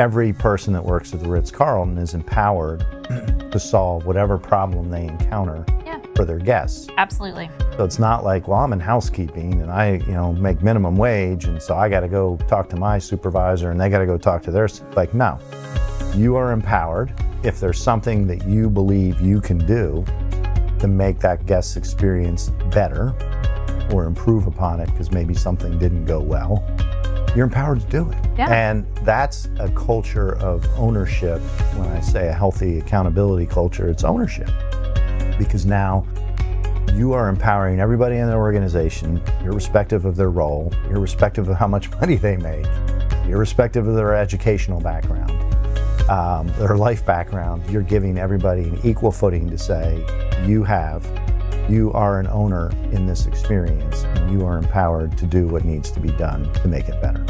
every person that works at the Ritz Carlton is empowered to solve whatever problem they encounter Yeah. for their guests. Absolutely. So it's not like, well, I'm in housekeeping and I, you know, make minimum wage, and so I got to go talk to my supervisor and they got to go talk to theirs. Like, no, you are empowered. If there's something that you believe you can do to make that guest experience better or improve upon it because maybe something didn't go well, you're empowered to do it. Yeah. And that's a culture of ownership. When I say a healthy accountability culture, it's ownership because now you are empowering everybody in the organization, irrespective of their role, irrespective of how much money they make, irrespective of their educational background, um, their life background. You're giving everybody an equal footing to say, you have, you are an owner in this experience, and you are empowered to do what needs to be done to make it better.